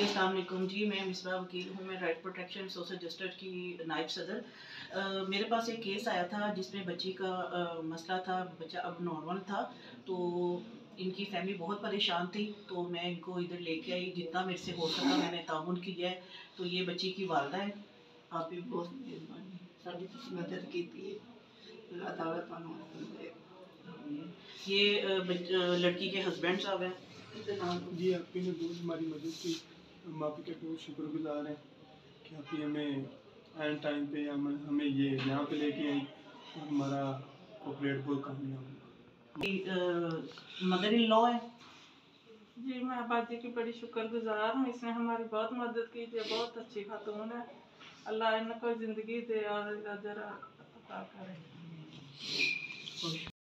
अल्लाम जी मैं मिसबा वकील हूँ। मैं राइट प्रोटेक्शन सोशल जस्टिस की नायब सदर। uh, मेरे पास एक केस आया था जिसमें बच्ची का आ, मसला था बच्चा अब नॉर्मल था। तो इनकी फैमिली बहुत परेशान थी। तो मैं इनको इधर लेके आई। जितना मेरे से हो सका मैंने ताउन किया है। तो ये बच्ची की वालदा है। आप भी बहुत मेहरबानी। मदद की थी। ये लड़की के हस्बैंड साहब हैं। जी आपने बहुत हमारी मदद की। हम आपके बहुत शुक्रगुजार हैं कि आपने हमें एंड टाइम पे हम हमें ये यहाँ पे लेके आई और हमारा ऑपरेट बहुत कामयाब मदर इन लॉ है? जी मैं आबादी की बड़ी शुक्रगुजार हूँ। इसने हमारी बहुत मदद की थी बहुत अच्छी खातून है। अल्लाह इनको ज़िंदगी दे और अजर अता करे।